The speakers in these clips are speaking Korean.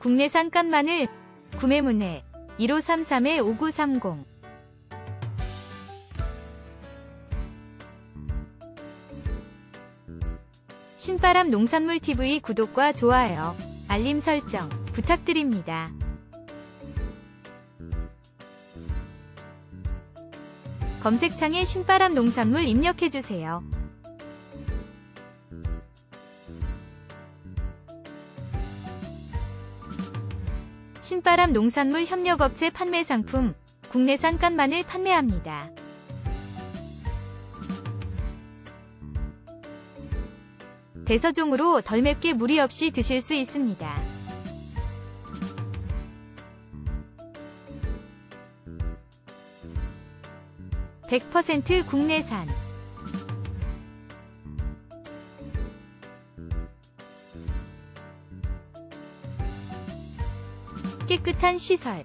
국내산 깐마늘 구매 문의 1533-5930 신바람 농산물 TV 구독과 좋아요, 알림 설정 부탁드립니다. 검색창에 신바람 농산물 입력해주세요. 신바람 농산물 협력업체 판매 상품 국내산 깐마늘 판매합니다. 대서종으로 덜 맵게 무리 없이 드실 수 있습니다. (100%) 국내산 깨끗한 시설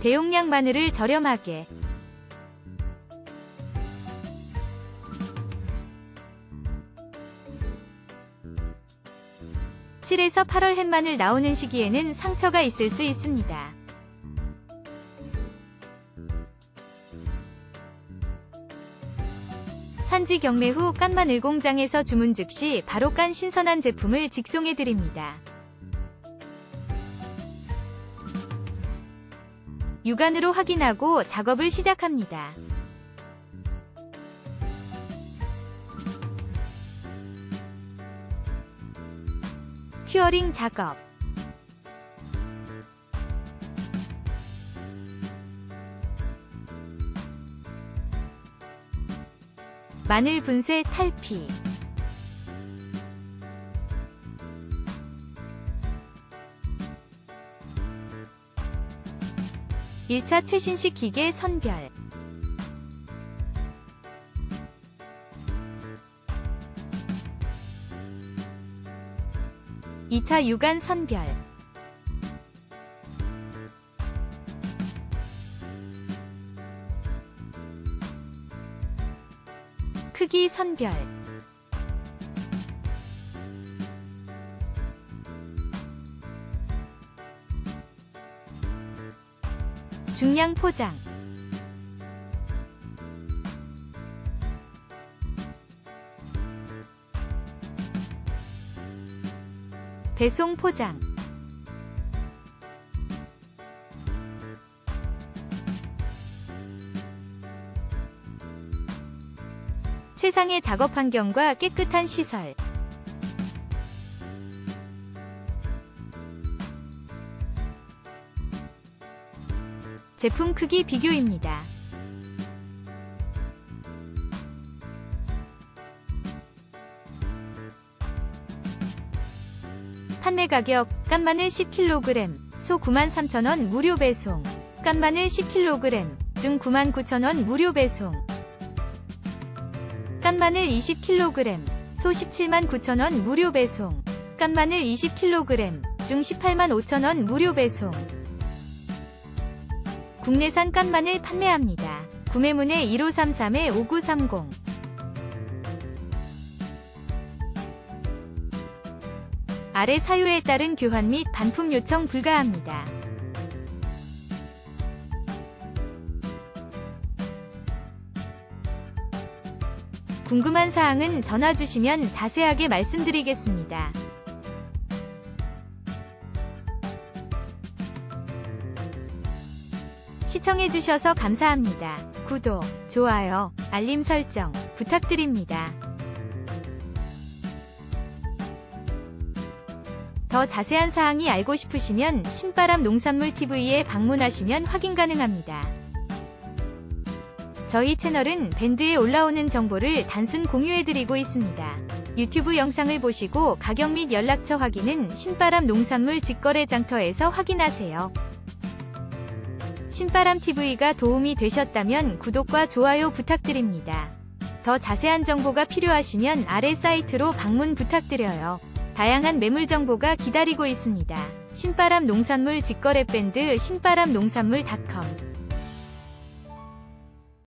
대용량 마늘을 저렴하게 (7에서 8월) 햇마늘 나오는 시기에는 상처가 있을 수 있습니다. 산지 경매 후 깐마늘 공장에서 주문 즉시 바로 깐 신선한 제품을 직송해드립니다. 육안으로 확인하고 작업을 시작합니다. 큐어링 작업 마늘 분쇄 탈피. (1차) 최신식 기계 선별. (2차) 유관 선별 크기 선별. 중량 포장. 배송 포장 최상의 작업 환경과 깨끗한 시설. 제품 크기 비교입니다. 판매 가격 깐마늘 10kg 소 93,000원 무료 배송. 깐마늘 10kg 중 99,000원 무료 배송 깐마늘 20kg 소 17만 9천원 무료 배송 깐마늘 20kg 중 18만 5천원 무료 배송 국내산 깐마늘 판매합니다. 구매문의 1533-5930 아래 사유에 따른 교환 및 반품 요청 불가합니다. 궁금한 사항은 전화 주시면 자세하게 말씀드리겠습니다. 시청해주셔서 감사합니다. 구독, 좋아요, 알림 설정 부탁드립니다. 더 자세한 사항이 알고 싶으시면 신바람 농산물 TV에 방문하시면 확인 가능합니다. 저희 채널은 밴드에 올라오는 정보를 단순 공유해드리고 있습니다. 유튜브 영상을 보시고 가격 및 연락처 확인은 신바람 농산물 직거래 장터에서 확인하세요. 신바람TV가 도움이 되셨다면 구독과 좋아요 부탁드립니다. 더 자세한 정보가 필요하시면 아래 사이트로 방문 부탁드려요. 다양한 매물 정보가 기다리고 있습니다. 신바람 농산물 직거래 밴드 신바람 농산물닷컴